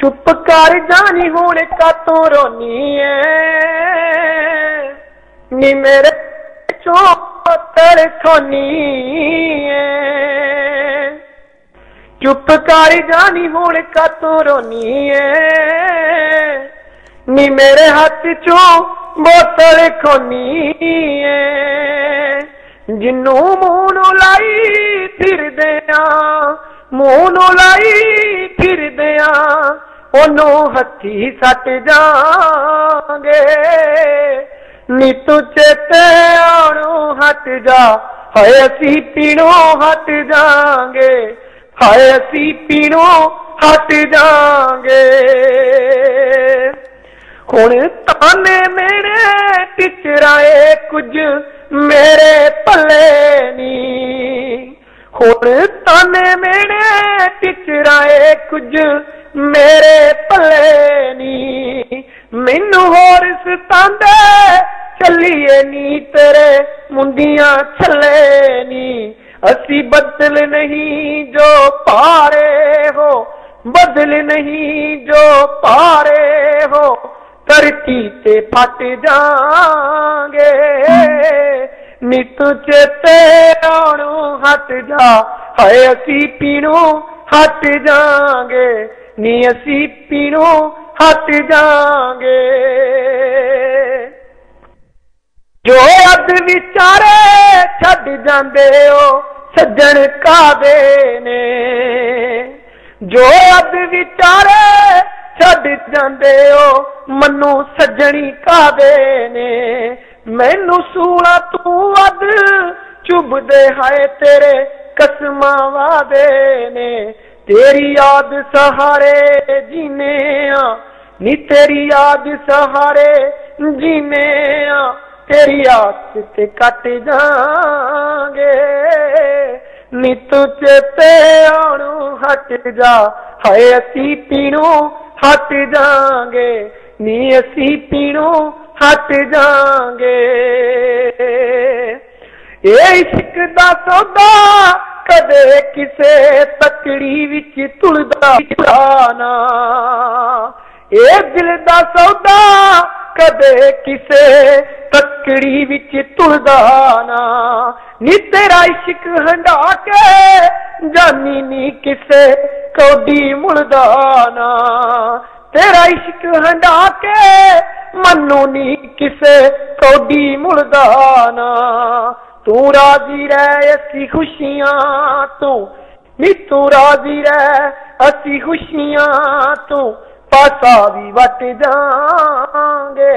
ਚੁੱਪ ਕਰ ਜਾਨੀ ਹੁਣ ਕਾਤੋਂ ਰੋਨੀ ਐ ਨੀ ਮੇਰੇ ਚੋਂ ਤੜਖੋਨੀ ਐ ਚੁੱਪ ਕਰ ਜਾਨੀ ਹੁਣ ਕਾਤੋਂ ਰੋਨੀ ਐ ਨੀ ਮੇਰੇ ਹੱਥ ਚੋਂ ਬੋਤਲ ਖੋਨੀ ਐ ਜਿੰਨੂੰ ਮੂੰਹ ਨੂੰ ਲਾਈ ਫਿਰਦੇ ਆ, ਮੂੰਹ ਨੂੰ ਲਾਈ ਉਹਨੂੰ ਹੱਥੀ ਸੱਟ ਜਾਾਂਗੇ ਨੀ ਤੂੰ ਚੇਤੇ ਆਣੋ ਹਟ ਜਾ। ਹਾਏ ਅਸੀਂ ਪੀਣੋਂ ਹਟ ਜਾਾਂਗੇ ਹਾਏ ਅਸੀਂ ਪੀਣੋਂ ਹਟ ਜਾਾਂਗੇ ਹੁਣ ਤਾਨੇ ਮੇਰੇ ਟਿਚਰਾਏ ਕੁਝ ਮੇਰੇ ਭੱਲੇ ਨੀ। ਹੁਣ ਤਾਨੇ ਮੇਰੇ ਟਿਚਰਾਏ ਕੁਝ ਮੇਰੇ ਭਲੇ ਨੀ। ਮੈਨੂੰ ਹੋਰ ਸਤਾਂਦੇ ਚੱਲੀਏ ਨੀ ਤੇਰੇ ਮੁੰਡੀਆਂ ਛੱਲੇ ਨੀ। ਅਸੀਂ ਬਦਲ ਨਹੀਂ ਜੋ ਪਾਰੇ ਹੋ, ਬਦਲ ਨਹੀਂ ਜੋ ਪਾਰੇ ਹੋ। ਧਰਤੀ ਤੇ ਫਟ ਜਾਾਂਗੇ ਨਿਤ ਚੇਤੇ ਆਣੂ ਹਟ ਜਾ। ਹਾਏ ਅਸੀਂ ਪੀਣੋਂ ਹਟ ਜਾਾਂਗੇ ਨੀ ਅਸੀਂ ਪੀਣੋਂ ਹਟ ਜਾਾਂਗੇ। ਜੋ ਅੱਧ ਵਿਚਾਰੇ ਛੱਡ ਜਾਂਦੇ ਹੋ, ਸੱਜਣ ਕਾਦੇ ਨੇ? ਜੋ ਅੱਧ ਵਿਚਾਰੇ ਛੱਡ ਜਾਂਦੇ ਹੋ, ਮਨੂੰ ਸੱਜਣੀ ਕਾਦੇ ਨੇ? ਮੈਨੂੰ ਸੂਲਾ ਤੂੰ ਅੱਧ ਚੁਬਦੇ ਹਾਏ, ਤੇਰੇ ਕਸਮਾਂ ਵਾਦੇ ਨੇ। ਤੇਰੀ ਯਾਦ ਸਹਾਰੇ ਜੀਨੇ ਆ ਨੀ ਤੇਰੀ ਯਾਦ ਸਹਾਰੇ ਜੀਨੇ ਆ ਤੇਰੀ ਆਸ ਤੇ ਕੱਟ ਜਾਾਂਗੇ ਨੀ ਤੂੰ ਚੇਤੇ ਆਣੂ ਹਟ ਜਾ, ਹਾਏ ਅਸੀਂ ਪੀਣੂ ਹਟ ਜਾਾਂਗੇ ਨੀ ਅਸੀਂ ਪੀਣੂ ਹਟ ਜਾਾਂਗੇ ਇਹ ਇਸ਼ਕ ਦਾ ਸੌਦਾ ਕਦੇ ਕਿਸੇ ਤਕੜੀ ਵਿੱਚ ਤੁਲਦਾ ਨਾ। ਇਹ ਦਿਲ ਦਾ ਸੌਦਾ ਕਦੇ ਕਿਸੇ ਤਕੜੀ ਵਿੱਚ ਤੁਲਦਾ ਨਾ। ਨੀ ਤੇਰਾ ਇਸ਼ਕ ਹੰਡਾ ਕੇ ਜਾਨੀ ਨੀ ਕਿਸੇ ਕੌਡੀ ਮੁਲਦਾ ਨਾ। ਤੇਰਾ ਇਸ਼ਕ ਹੰਡਾ ਕੇ ਮੰਨੂ ਨੀ ਕਿਸੇ ਕੌਡੀ ਮੁਲਦਾ ਨਾ। ਤੂੰ ਰਾਜ਼ੀ ਰਹਿ, ਅਸੀਂ ਖੁਸ਼ੀਆਂ ਤੋਂ। ਨੀ ਤੂੰ ਰਾਜ਼ੀ ਰਹਿ, ਅਸੀਂ ਖੁਸ਼ੀਆਂ ਤੋਂ। ਪਾਸਾ ਵੀ ਵਟ ਜਾਾਂਗੇ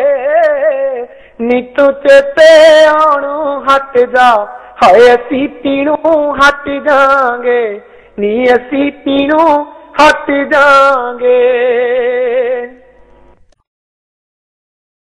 ਨੀ ਤੂੰ ਚੇਤੇ ਆਣੂ ਹਟ ਜਾ। ਹਾਏ, ਅਸੀਂ ਪੀਣੋਂ ਹਟ ਜਾਾਂਗੇ ਨੀ ਅਸੀਂ ਪੀਣੋਂ ਹਟ ਜਾਾਂਗੇ